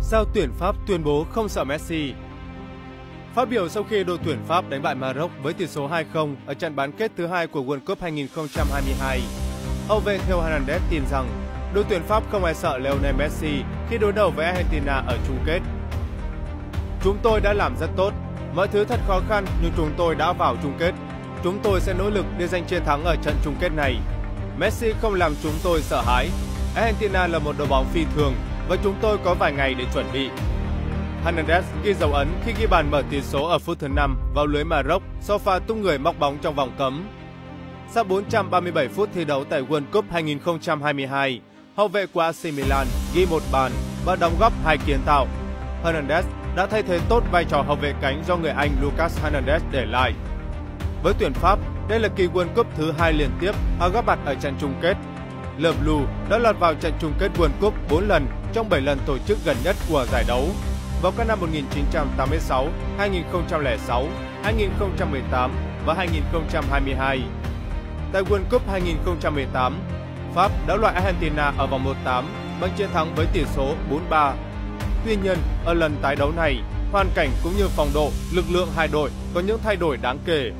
Sao tuyển Pháp tuyên bố không sợ Messi? Phát biểu sau khi đội tuyển Pháp đánh bại Maroc với tỷ số 2-0 ở trận bán kết thứ hai của World Cup 2022, hậu vệ Theo Hernandez tin rằng đội tuyển Pháp không ai sợ Lionel Messi khi đối đầu với Argentina ở chung kết. Chúng tôi đã làm rất tốt, mọi thứ thật khó khăn nhưng chúng tôi đã vào chung kết. Chúng tôi sẽ nỗ lực để giành chiến thắng ở trận chung kết này. Messi không làm chúng tôi sợ hãi. Argentina là một đội bóng phi thường và chúng tôi có vài ngày để chuẩn bị. Hernandez ghi dấu ấn khi ghi bàn mở tỷ số ở phút thứ 5 vào lưới Maroc sau pha tung người móc bóng trong vòng cấm. Sau 437 phút thi đấu tại World Cup 2022, hậu vệ của AC Milan ghi một bàn và đóng góp hai kiến tạo. Hernandez đã thay thế tốt vai trò hậu vệ cánh do người Anh Lucas Hernandez để lại. Với tuyển Pháp, đây là kỳ World Cup thứ hai liên tiếp họ góp mặt ở trận chung kết. Le Lù đã lọt vào trận chung kết World Cup 4 lần trong 7 lần tổ chức gần nhất của giải đấu vào các năm 1986, 2006, 2018 và 2022. Tại World Cup 2018, Pháp đã loại Argentina ở vòng 1/8 bằng chiến thắng với tỷ số 4-3. Tuy nhiên, ở lần tái đấu này, hoàn cảnh cũng như phong độ, lực lượng hai đội có những thay đổi đáng kể